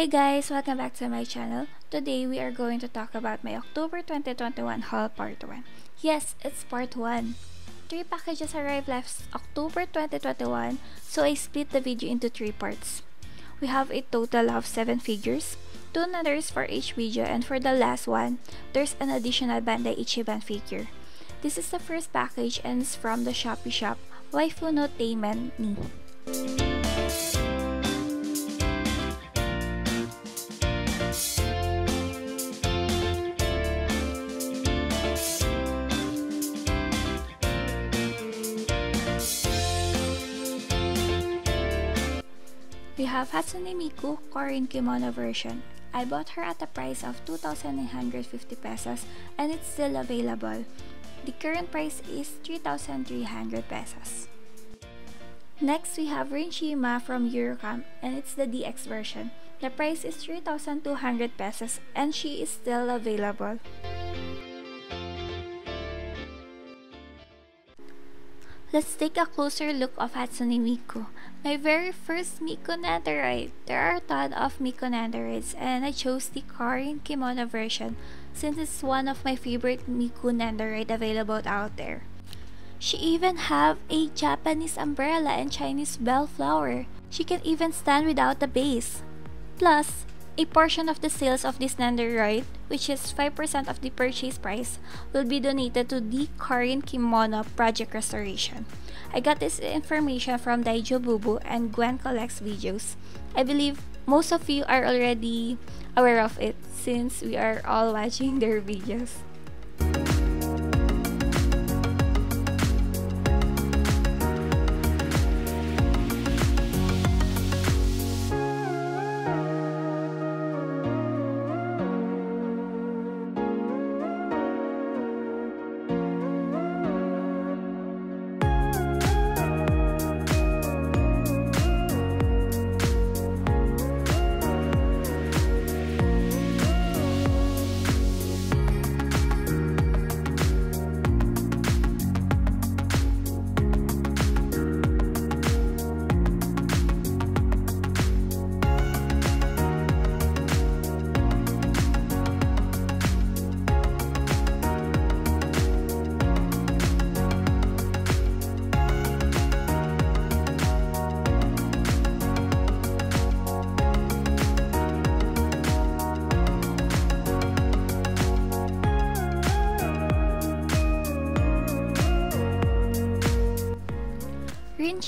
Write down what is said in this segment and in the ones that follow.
Hey guys, welcome back to my channel. Today we are going to talk about my October 2021 haul part 1. Yes, it's part 1. Three packages arrived last October 2021, so I split the video into three parts. We have a total of 7 figures, 2 numbers for each video and for the last one, there's an additional Bandai Ichiban figure. This is the first package and it's from the Shopee shop, Waifu no Tame ni. Have Hatsune Miku Korin Kimono version. I bought her at a price of 2,950 pesos and it's still available. The current price is 3,300 pesos. Next, we have Rin Shima from Yuru Camp and it's the DX version. The price is 3,200 pesos and she is still available. Let's take a closer look of Hatsune Miku. My very first Miku Nendoroid. There are a ton of Miku Nendoroids and I chose the Korin Kimono version since it's one of my favorite Miku Nendoroid available out there. She even have a Japanese umbrella and Chinese bellflower. She can even stand without the base. Plus, a portion of the sales of this Nendoroid, which is 5% of the purchase price, will be donated to the Korin Kimono Project Restoration. I got this information from Daijo Bubu and Gwen Collects videos. I believe most of you are already aware of it since we are all watching their videos.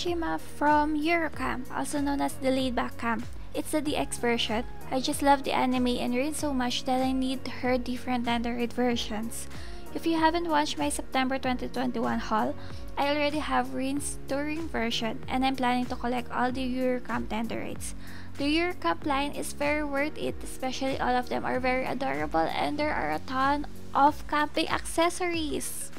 Rin Shima from Yuru Camp, also known as the Laid Back Camp. It's the DX version. I just love the anime and Rin so much that I need her different Nendoroid versions. If you haven't watched my September 2021 haul, I already have Rin's touring version and I'm planning to collect all the Yuru Camp Nendoroids. The Yuru Camp line is very worth it, especially all of them are very adorable and there are a ton of camping accessories.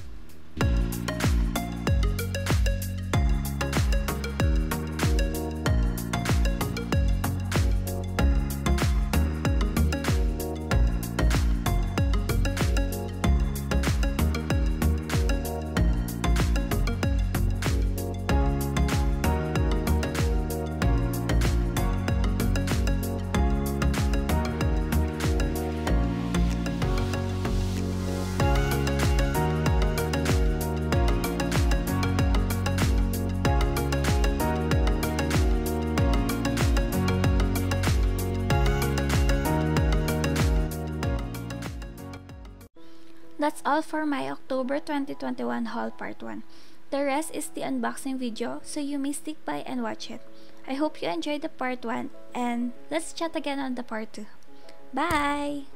That's all for my October 2021 haul part 1. The rest is the unboxing video, so you may stick by and watch it. I hope you enjoyed the part 1 and let's chat again on the part 2. Bye!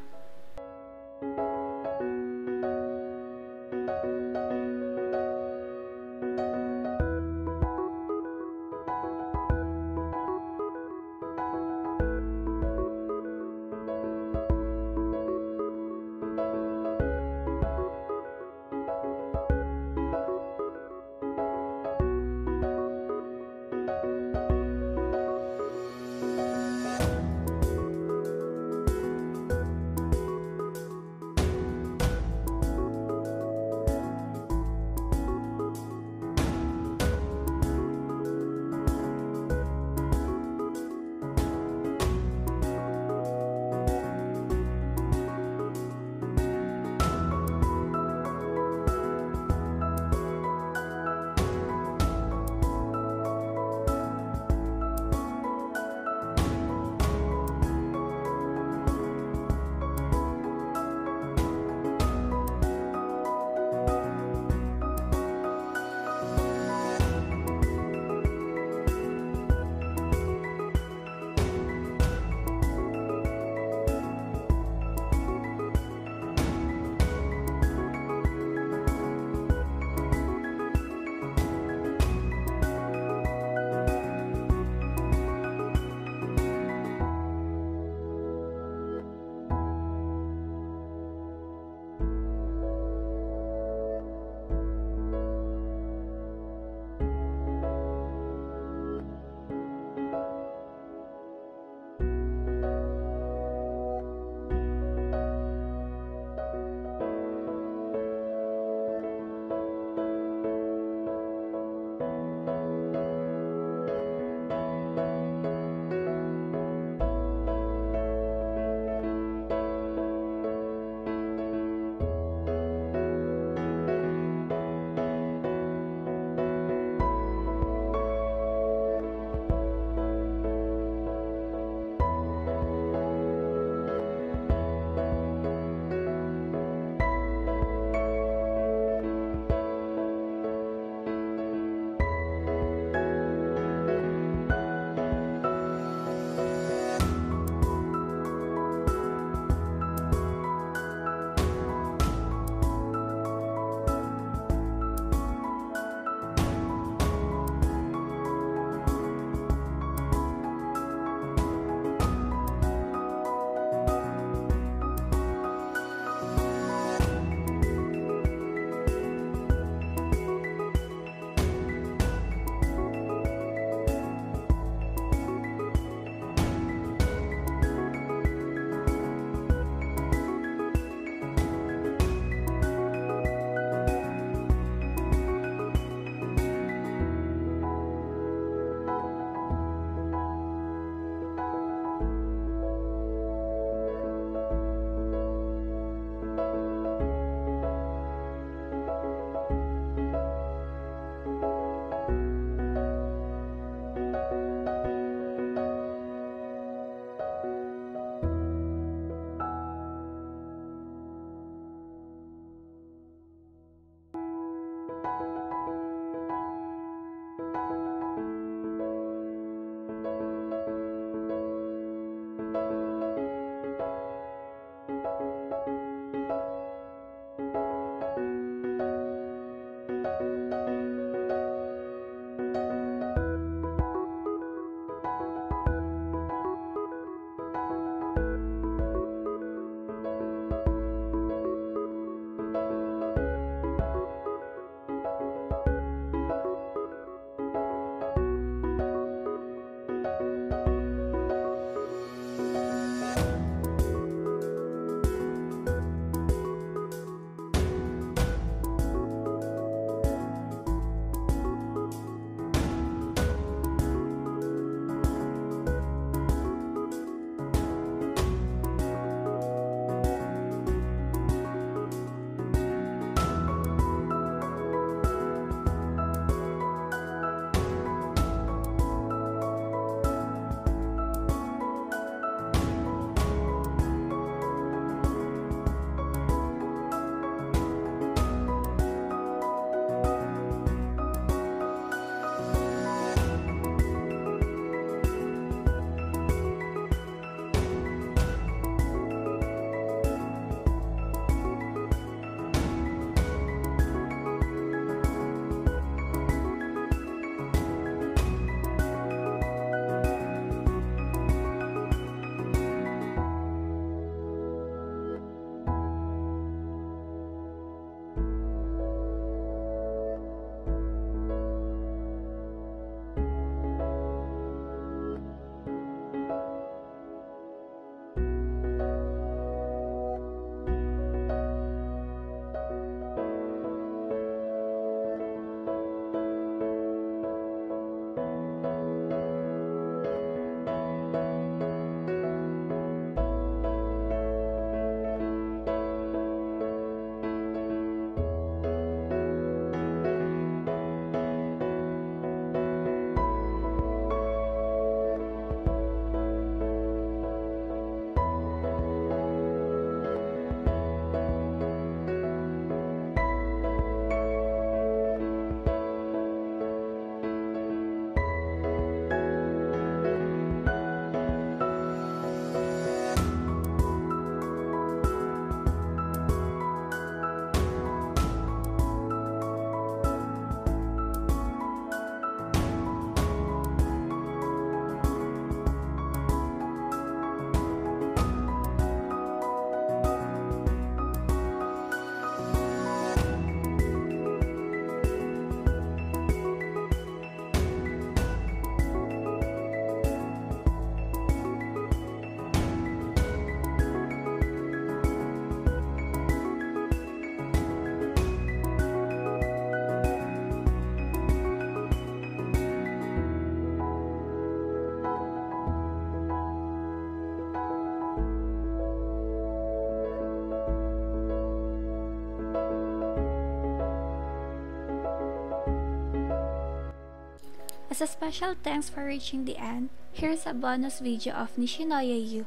As a special thanks for reaching the end, here's a bonus video of Nishinoya Yu.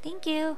Thank you!